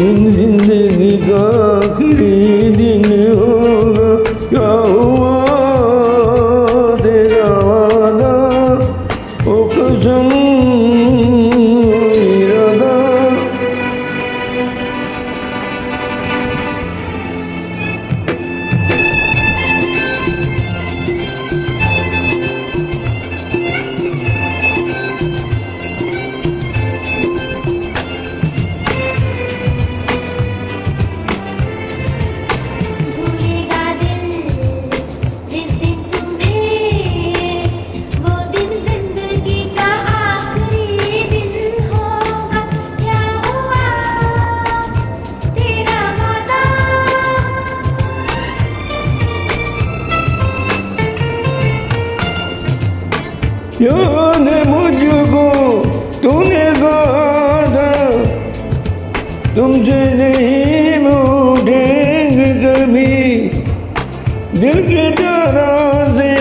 दिन ज़िंदगी का आखिरी दिन होगा याद है मुझको तूने तुमसे नहीं उठेंगे कभी। दिल की तरह से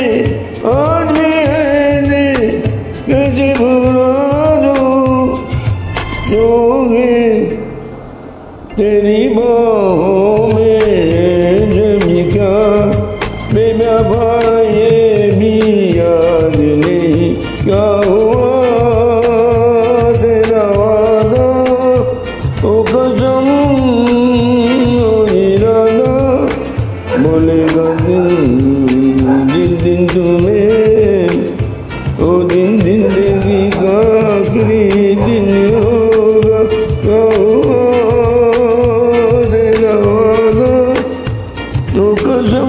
आज भी है कैसे भुला तेरी बाहों में जब क्या बेवफा कसम ओ इरादा बोलेगा दिल जिस दिन तुम्हें ओ दिन ज़िंदगी का आखिरी दिन होगा क्या हुआ तेरा वादा ओ कसम ओ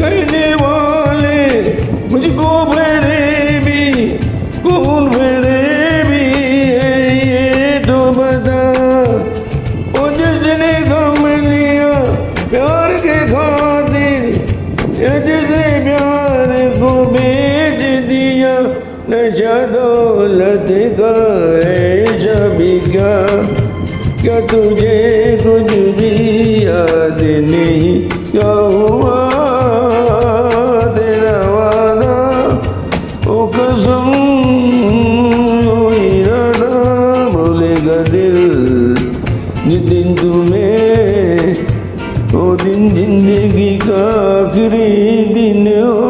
कहने वाले मुझको मेरे भी कौन मेरे भी है ये तो बता ओ जिसने गम लिया, प्यार के खातिर, या जिसने प्यार को बेच दिया नशा दौलत का ऐसा भी क्या क्या तुझे कुछ भी याद नहीं, क्या हुआ দিনও